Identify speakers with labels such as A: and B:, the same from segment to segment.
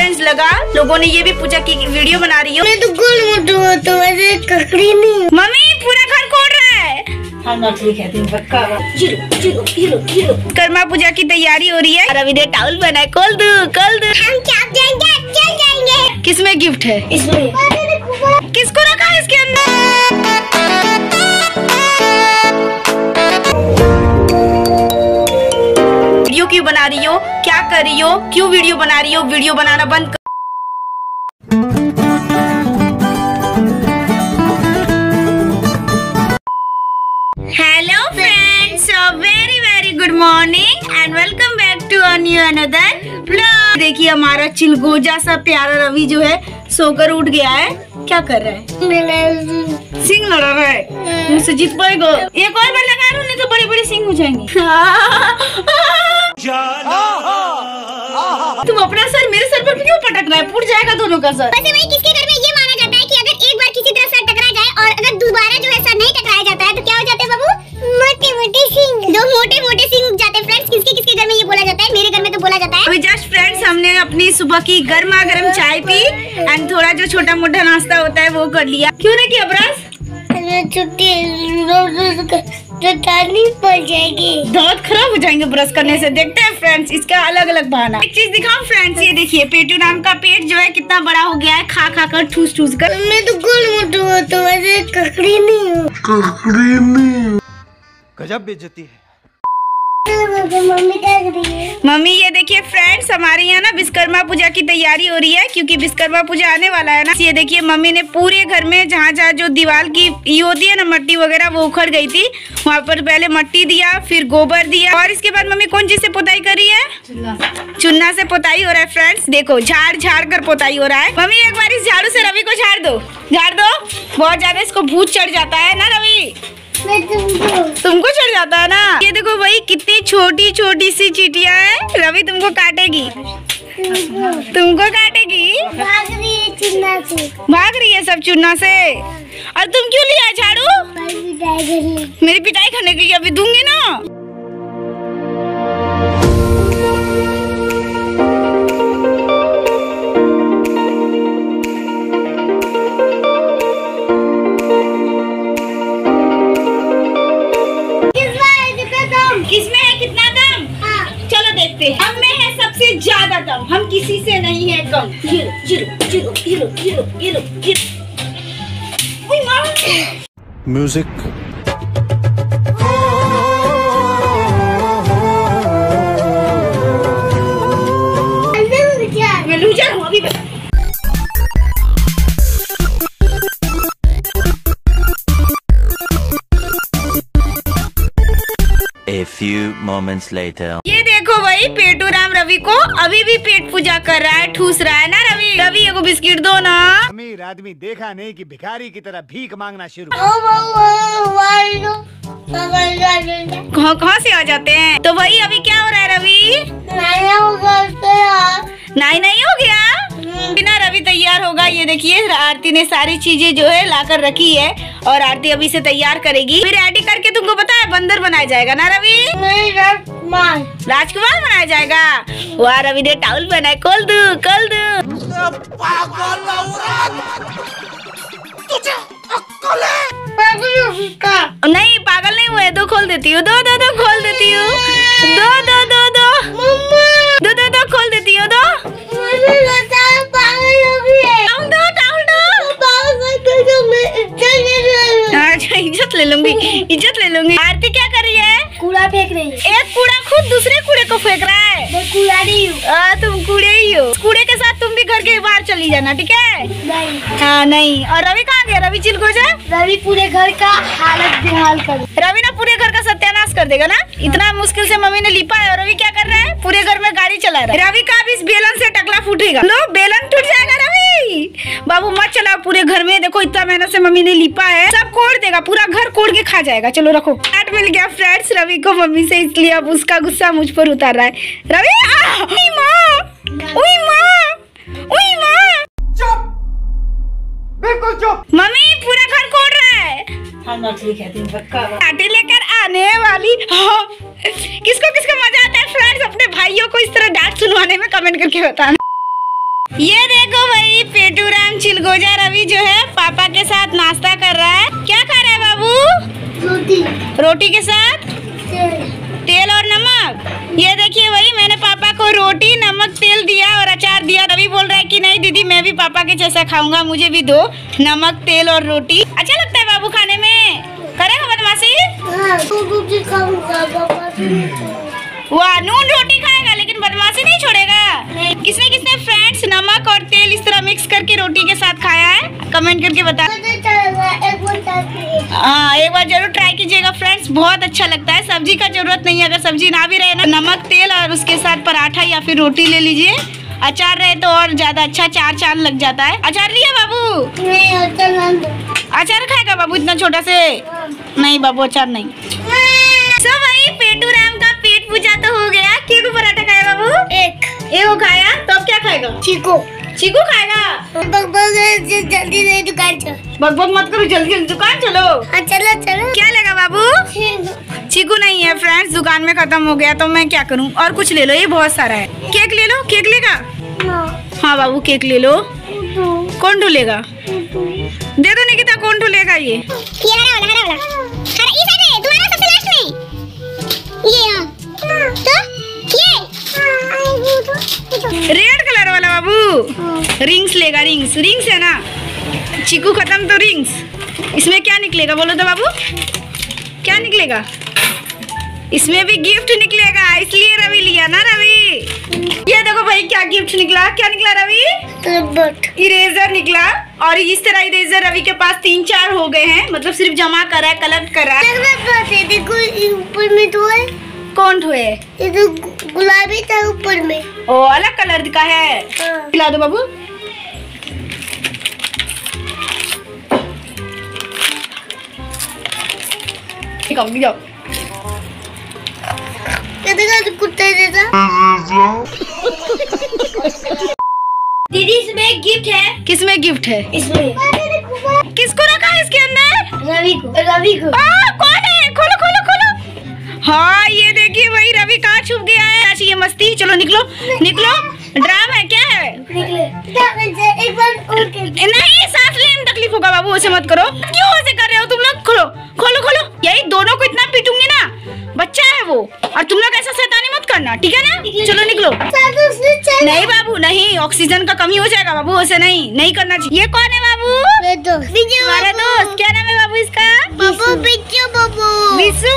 A: Friends लगा। लोगों ने ये भी पूछा कि वीडियो बना रही हो।
B: मैं तो गोल मोटू हूँ तो वैसे ककड़ी नहीं।
A: मम्मी पूरा घर खोल रहा है।
C: हैं
A: कर्मा पूजा की तैयारी हो रही है। रवि ने टाउल बना है। खोल दू खोल दू।
B: हम क्या जाएँगे? चल जाएँगे।
A: किसमें गिफ्ट है?
C: इसमें।
A: किसको रखा है इसके अंदर? क्यों बना रही हो? क्या कर रही हो? क्यों वीडियो बना रही हो? वीडियो बनाना बंद कर। Hello friends very very good morning and welcome back to a new another blog देखिए हमारा चिलगोजा सा प्यारा रवि जो है सोकर उठ गया है। क्या कर रहा है? सिंग लड़ा रहा है। मुझसे जीत पाएगा। एक और बार लगा लूँ नहीं तो बड़ी बड़ी सिंग हो जाएँगी। तुम अपना सर मेरे सर पर क्यों पटक रहा है? फूट जाएगा दोनों का सर।
B: वैसे भाई किसके घर में ये माना जाता है कि अगर एक बार किसी तरह सर टकरा जाए और अगर दोबारा जो है सर नहीं टकराया जाता है तो क्या हो जाते हैं बाबू? मोटे मोटे सिंग। दो मोटे मोटे उग जाते हैं फ्रेंड्स किसके किसके घर में ये बोला जाता है? मेरे घर में तो बोला जाता है।
A: अभी जस्ट फ्रेंड्स हमने अपनी सुबह की गर्मा गर्म चाय पी एंड थोड़ा जो छोटा मोटा नाश्ता होता है वो कर लिया। क्यों नहीं किया ब्रश
B: छुट्टी टानी पड़ जाएगी।
A: दांत खराब हो जाएँगे ब्रश करने से। देखते हैं फ्रेंड्स इसका अलग अलग बहाना। एक चीज़ दिखाऊँ फ्रेंड्स ये देखिए पेटू नाम का पेट जो है कितना बड़ा हो गया है। खा खा कर ठूस ठूस कर।
B: मैं तो गोल मोटू हूँ तो वैसे ककड़ी नहीं हूँ।
D: गजब बेचती है
B: मम्मी क्या कर रही है।
A: मम्मी ये देखिए फ्रेंड्स हमारे यहाँ ना विश्वकर्मा पूजा की तैयारी हो रही है क्योंकि विश्वकर्मा पूजा आने वाला है ना। ये देखिए मम्मी ने पूरे घर में जहाँ जहाँ जो दीवार की ये होती है ना मट्टी वगैरह वो उखड़ गई थी। वहाँ पर पहले मट्टी दिया फिर गोबर दिया। और इसके बाद मम्मी कौन चीज़ से पोताई कर रही है? चुन्ना से पोताई हो रहा है फ्रेंड्स देखो झाड़ झाड़ कर पोताई हो रहा है। मम्मी एक बार इस झाड़ू से रवि को झाड़ दो। झाड़ दो। बहुत ज़्यादा इसको भूत चढ़ जाता है ना रवि?
B: तुमको
A: तुमको चढ़ जाता है ना? ये देखो भाई कितनी छोटी छोटी सी चीटियाँ हैं। रवि तुमको काटेगी। तुमको काटेगी?
B: भाग रही है चुन्ना से।
A: भाग रही है सब चुन्ना से? और तुम क्यों लिया झाड़ू? मेरी पिटाई खाने के लिए अभी दूँगी ना। हम किसी से नहीं है कम।
D: Music
E: few moments later.
A: ये देखो भाई पेटू राम रवि को अभी भी पेट पूजा कर रहा है ठूस रहा है ना रवि? रवि एगो बिस्किट दो ना।
D: अमीर आदमी देखा नहीं कि भिखारी की तरह भीख मांगना शुरू
A: कहाँ कहाँ से आ जाते हैं? तो भाई अभी क्या हो रहा है रवि? नहीं नहीं हो गया? बिना रवि तैयार होगा ये देखिए आरती ने सारी चीज़ें जो है लाकर रखी है और आरती अभी से तैयार करेगी। फिर रेडी करके तुमको है बंदर बनाया जाएगा ना रवि?
B: नहीं राजकुमार।
A: राजकुमार बनाया जाएगा? वाह रवि ने टाउल बनाए खोल दू खोल दू।
B: पागल का
A: नहीं पागल नहीं हुए। दो खोल देती हूँ। दो दो दो खोल देती हूँ। दो दो दो दो।
B: मम्मा।
A: दो दो दो खोल देती हूँ। दो।
B: हो है।
A: दो दो इज़्ज़त ले लूँगी। आरती क्या कर रही है?
B: कूड़ा फेंक रही है।
A: एक कूड़ा खुद दूसरे कूड़े को फेंक रहा है।
B: मैं कूड़ा नहीं हूँ।
A: तुम कूड़े ही हो। कूड़े के साथ तुम भी घर के बाहर चली जाना ठीक है?
B: नहीं।
A: हाँ नहीं। और रवि कहाँ गया? रवि चिल को जा
B: रवि पूरे घर का हालत बेहाल कर
A: रवि ना पूरे घर का सत्यानाश कर देगा ना? इतना मुश्किल से मम्मी ने लिपा है और रवि क्या कर रहा है? पूरे घर में गाड़ी चला रहा है। रवि का भी इस बेलन से टकला फूटेगा। लो बेलन टूट जाएगा रवि बाबू मत चलाओ पूरे घर में देखो इतना मेहनत से मम्मी ने लिपा है सब कोड़ देगा पूरा घर कोड़ के खा जाएगा। चलो रखो। काट मिल गया फ्रेंड्स रवि को मम्मी से इसलिए अब उसका गुस्सा मुझ पर उतार रहा है। रवि आ! उई माँ! उई माँ! उई माँ!
D: बिल्कुल चुप!
A: मम्मी पूरा घर कोड़ रहा है।
C: हैं पक्का
A: पार्टी लेकर आने वाली हाँ। किसको किसको मज़ा आता है फ्रेंड्स अपने भाइयों को इस तरह डांट सुनवाने में कमेंट करके बताना। ये देखो भाई पेटू राम चिलगोजा रवि जो है पापा के साथ नाश्ता कर रहा है। क्या खा रहा है बाबू?
B: रोटी।
A: रोटी के साथ? तेल। और नमक? ये देखिए भाई मैंने पापा को रोटी नमक तेल दिया और अचार दिया। रवि बोल रहा है कि नहीं दीदी मैं भी पापा के जैसा खाऊँगा मुझे भी दो नमक तेल और रोटी। अच्छा लगता है बाबू खाने में? करेगा बदमाशी?
B: हाँ तो
A: वाह नून रोटी खाएगा लेकिन बदमाशी नहीं छोड़ेगा। किसने किसने फ्रेंड्स नमक और तेल इस तरह मिक्स करके रोटी के साथ खाया है? कमेंट करके बता।
B: घंटा
A: हाँ एक बार ज़रूर ट्राई कीजिएगा फ्रेंड्स बहुत अच्छा लगता है। सब्ज़ी का ज़रूरत नहीं है अगर सब्ज़ी ना भी रहे ना नमक तेल और उसके साथ पराठा या फिर रोटी ले लीजिए। अचार रहे तो और ज़्यादा अच्छा चार चाँद लग जाता है। अचार लिया बाबू?
B: नहीं
A: अचार खाएगा बाबू इतना छोटा से? नहीं बाबू अचार नहीं सो भाई पेटू राम का पेट पूजा तो हो गया। के को पराठा खाया बाबू?
B: एक।
A: एक वो खाया? तो अब क्या खाएगा?
B: चीको।
A: चीकू खाएगा?
B: जल्दी नहीं दुकान चलो।
A: बक बक मत करो जल्दी जल्दी दुकान चलो।
B: हाँ चलो चलो।
A: क्या लेगा बाबू? चीकू नहीं है फ्रेंड्स दुकान में खत्म हो गया तो मैं क्या करूँ? और कुछ ले लो ये बहुत सारा है। केक ले लो केक लेगा? हाँ। बाबू केक ले लो। कौन ढूलेगा दे। दो निकिता कौन ढूलेगा ये?
B: ये वाला हरा वाला।
A: रेड कलर वाला बाबू। रिंग्स लेगा रिंग्स रिंग्स है ना? चीकू खत्म तो रिंग्स इसमें क्या निकलेगा? बोलो तो बाबू। क्या निकलेगा? इसमें भी गिफ्ट निकलेगा इसलिए रवि लिया ना रवि। ये देखो भाई क्या गिफ्ट निकला? क्या निकला रवि? इरेजर निकला। और इस तरह इरेजर रवि के पास तीन चार हो गए हैं। मतलब सिर्फ़ जमा करा है कलेक्ट करा है।
B: देखो ऊपर में तो है।
A: कौन धोए
B: ये तो गुलाबी था ऊपर में।
A: ओ अलग कलर का है।
B: हाँ।
A: खिला दो बाबू। जाओ
B: जैसा। दीदी इसमें गिफ्ट है।
A: किसमें गिफ्ट है?
B: इसमें।
A: किसको रखा है इसके अंदर?
B: रवि को। रवि को।
A: आ, कौन है हाँ ये देखिए भाई रवि कहा छुप गया है? अच्छी ये मस्ती। चलो निकलो निकलो। ड्राम है क्या है?
B: निकले। एक बार
A: नहीं सांस लेने तकलीफ़ होगा बाबू उसे मत करो। क्यों उसे कर रहे हो तुम? खोलो खोलो खोलो। यही दोनों को इतना पीटूँगी ना। बच्चा है वो। और तुम लोग ऐसा शैतानी मत करना ठीक है ना? चलो निकलो। नहीं बाबू नहीं ऑक्सीजन का कमी हो जाएगा बाबू ऐसे नहीं नहीं करना चाहिए। ये कौन है बाबू?
B: मेरे दोस्त। बिजू
A: तुम्हारा दोस्त। क्या नाम है बाबू इसका?
B: बाबू बाबू।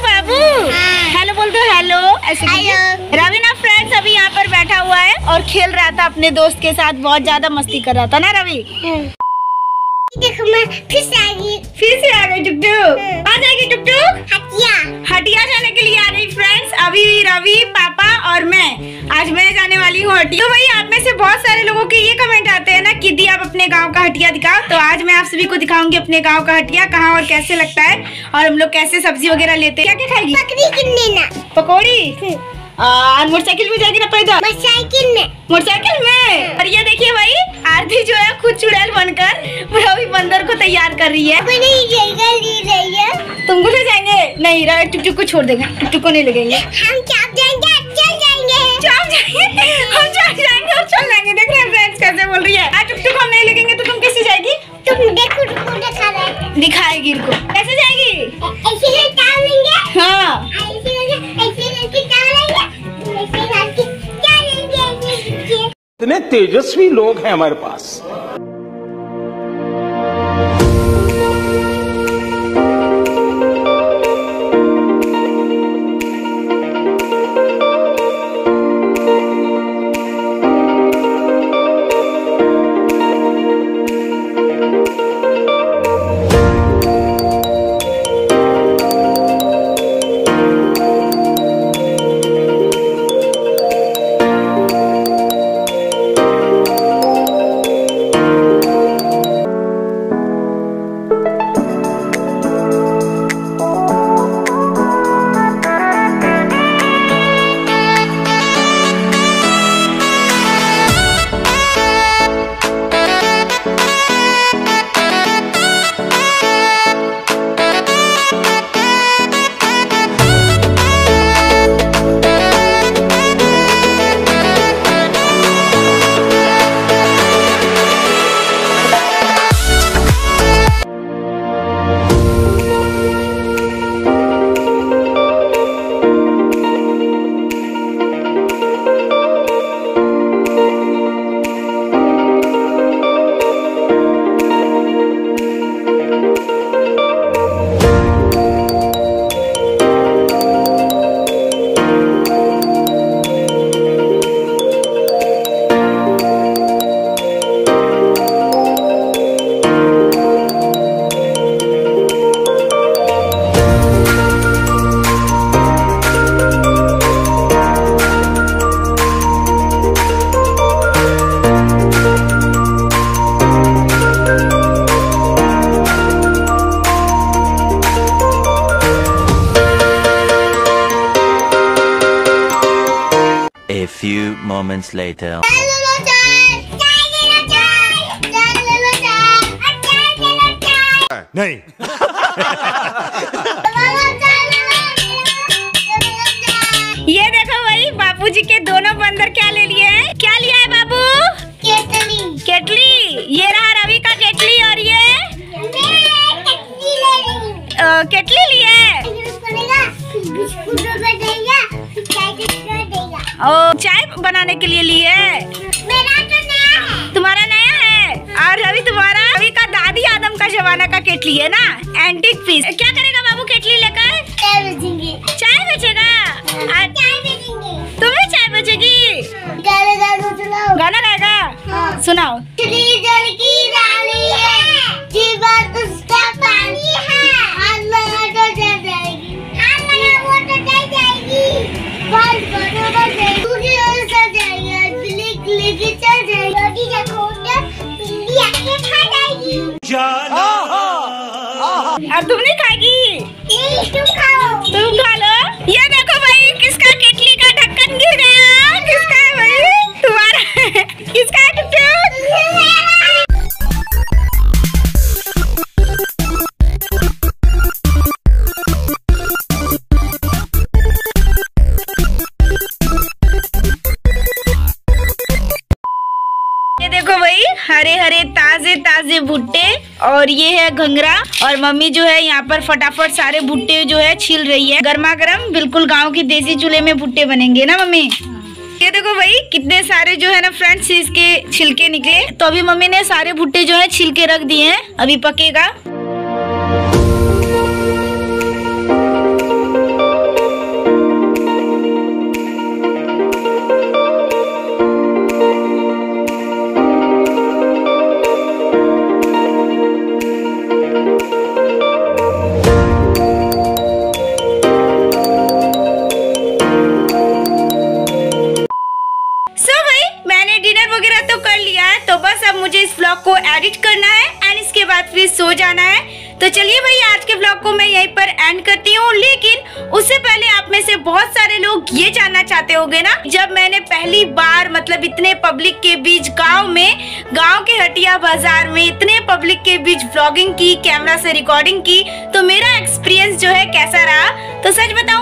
A: बाबू।
B: हाँ।
A: हेलो बोल दो हेलो ऐसे कीजिए।
B: हेलो।
A: रवि ना फ्रेंड्स अभी यहाँ पर बैठा हुआ है और खेल रहा था अपने दोस्त के साथ। बहुत ज़्यादा मस्ती कर रहा था ना रवि?
B: देखो मैं फिर से आ गई।
A: फिर से? आ गई टुकटुक आ जाएगी टुकटुक
B: हटिया।
A: हटिया जाने के लिए आ रही फ्रेंड्स अभी रवि पापा और मैं। आज मैं जाने वाली हूँ हटिया। तो भाई आप में से बहुत सारे लोगों के ये कमेंट आते हैं ना कि दी आप अपने गाँव का हटिया दिखाओ। तो आज मैं आप सभी को दिखाऊँगी अपने गाँव का हटिया कहाँ और कैसे लगता है और हम लोग कैसे सब्ज़ी वगैरह लेते हैं। क्या क्या खाएगी पकौड़ी? और मोटरसाइकिल में जाएगी ना पैदल
B: बस साइकिल में।
A: मोटरसाइकिल में? और ये देखिए भाई आरती जो है खुद चुड़ैल बनकर रवि बंदर को तैयार कर रही है।
B: नहीं जाएगा रही है
A: तुमको ले जाएँगे। नहीं रवि टुकटुक को छोड़ देंगे। टुकटुक को नहीं लगेंगे।
B: हम चाप जाएँगे चल जाएँगे।
A: चल जाएँगे? हम चल जाएँगे और चल जाएँगे। देख रहे हैं फ्रेंड्स कैसे बोल रही है। आज टुकटुक हम नहीं लगेंगे तो तुम कैसे जाएगी?
B: तुम देखो रुको दिखा रहे
A: दिखाएगी इनको। कैसे जाएगी?
B: ऐसे ही
A: हाँ।
B: ऐसे ऐसे
F: इतने तेजस्वी लोग हैं हमारे पास।
B: लो चाय
D: नहीं
A: ओ चाय बनाने के लिए ली है।
B: मेरा तो नया है।
A: तुम्हारा नया है? और अभी तुम्हारा अभी का दादी आदम का जमाना का केटली है ना? एंटीक पीस क्या करेगा?
B: और
A: ये है घंगरा और मम्मी जो है यहाँ पर फटाफट सारे भुट्टे जो है छील रही है। गर्मा गर्म बिल्कुल गाँव के देसी चूल्हे में भुट्टे बनेंगे ना मम्मी? ये देखो भाई, कितने सारे जो है ना फ्रेंड्स इसके छिलके निकले। तो अभी मम्मी ने सारे भुट्टे जो है छिलके रख दिए हैं, अभी पकेगा। इस ब्लॉग को एडिट करना है एंड इसके बाद फिर सो जाना है। तो चलिए भाई, आज के ब्लॉग को मैं यहीं पर एंड करती हूँ। लेकिन उससे पहले आप में से बहुत सारे लोग ये जानना चाहते होंगे ना, जब मैंने पहली बार मतलब इतने पब्लिक के बीच गाँव में, गाँव के हटिया बाज़ार में इतने पब्लिक के बीच ब्लॉगिंग की कैमरा से रिकॉर्डिंग की तो मेरा एक्सपीरियंस जो है कैसा रहा? तो सच बताऊँ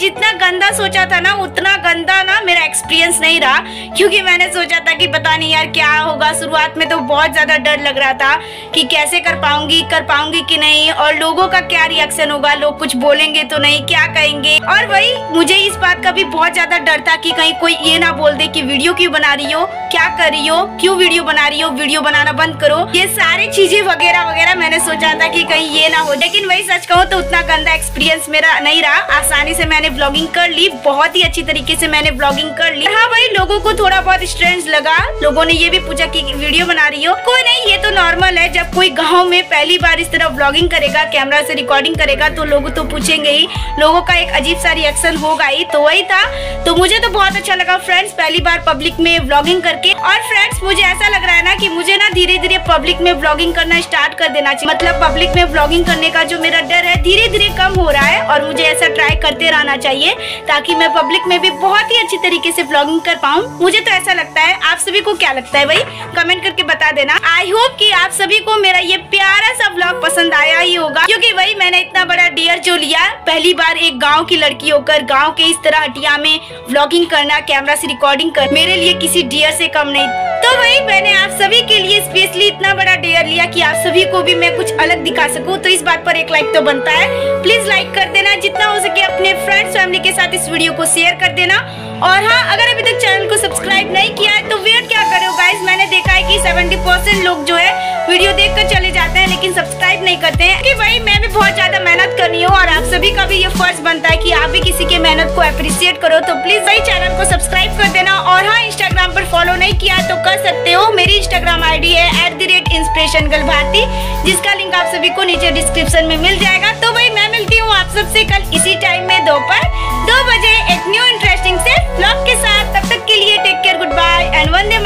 A: जितना गंदा सोचा था ना, उतना गंदा ना मेरा एक्सपीरियंस नहीं रहा। क्योंकि मैंने सोचा था कि पता नहीं यार क्या होगा। शुरुआत में तो बहुत ज़्यादा डर लग रहा था कि कैसे कर पाऊँगी कर पाऊँगी कि नहीं। और लोगों का क्या रिएक्शन होगा? लोग कुछ बोलेंगे तो नहीं, क्या कहेंगे? और वही मुझे इस बात का भी बहुत ज़्यादा डर था कि कहीं कोई ये ना बोल दे कि वीडियो क्यों बना रही हो? क्या कर रही हो? क्यों वीडियो बना रही हो? वीडियो बनाना बंद करो। ये सारी चीज़ें वगैरह वगैरह मैंने सोचा था कि कहीं ये ना हो। लेकिन वही सच कहूँ तो उतना गंदा एक्सपीरियंस मेरा नहीं रहा। आसानी से मैंने ब्लॉगिंग कर ली। बहुत ही अच्छी तरीके से मैंने ब्लॉगिंग कर ली। हाँ भाई, लोगों को थोड़ा बहुत स्ट्रेंज लगा। लोगों ने ये भी पूछा कि वीडियो बना रही हो? कोई नहीं, ये तो नॉर्मल है। जब कोई गाँव में पहली बार इस तरह ब्लॉगिंग करेगा कैमरा से रिकॉर्डिंग करेगा तो लोग तो पूछेंगे ही। लोगों का एक अजीब सा रिएक्शन होगा ही। तो वही था। तो मुझे तो बहुत अच्छा लगा फ्रेंड्स पहली बार पब्लिक में व्लॉगिंग करके। और फ्रेंड्स मुझे ऐसा लग रहा है ना कि मुझे ना धीरे धीरे पब्लिक में व्लॉगिंग करना स्टार्ट कर देना चाहिए। मतलब पब्लिक में व्लॉगिंग करने का जो मेरा डर है धीरे धीरे कम हो रहा है। और मुझे ऐसा ट्राई करते रहना चाहिए ताकि मैं पब्लिक में भी बहुत ही अच्छी तरीके से ब्लॉगिंग कर पाऊँ। मुझे तो ऐसा लगता है। आप सभी को क्या लगता है भाई? कमेंट करके बता देना। आई होप कि आप सभी को मेरा ये प्यारा सा ब्लॉग पसंद आया ही होगा। क्योंकि वही मैंने इतना बड़ा डियर जो लिया, पहली बार एक गाँव की लड़की होकर, गाँव के इस तरह हटिया में ब्लॉगिंग करना कैमरा से रिकॉर्डिंग कर, मेरे लिए किसी डियर से कम नहीं। तो वही मैंने आप सभी के लिए स्पेशली इतना बड़ा डेयर लिया कि आप सभी को भी मैं कुछ अलग दिखा सकूँ। तो इस बात पर एक लाइक तो बनता है। प्लीज़ लाइक कर देना जितना हो सके अपने फ्रेंड्स फैमिली के साथ इस वीडियो को शेयर कर देना। और हाँ अगर अभी तक चैनल को सब्सक्राइब नहीं किया है तो वेट क्या करो? गाइस मैंने देखा है कि 70% लोग जो है वीडियो देख कर चले जाते हैं, लेकिन सब्सक्राइब नहीं करते हैं। कि भाई मैं भी बहुत ज़्यादा मेहनत रही हूँ, और आप सभी का भी ये फ़र्ज़ बनता है कि आप भी किसी के मेहनत को अप्रिशिएट करो तो प्लीज़ भाई चैनल को सब्सक्राइब कर देना। और हाँ इंस्टाग्राम पर फॉलो नहीं किया तो कर सकते हो। मेरी इंस्टाग्राम आईडी है at the rate inspiration girl Bharti जिसका लिंक आप सभी को नीचे डिस्क्रिप्शन में मिल जाएगा। तो भाई मैं मिलती हूँ आप सबसे कल इसी टाइम में दोपहर दो न्यू इंटरेस्टिंग से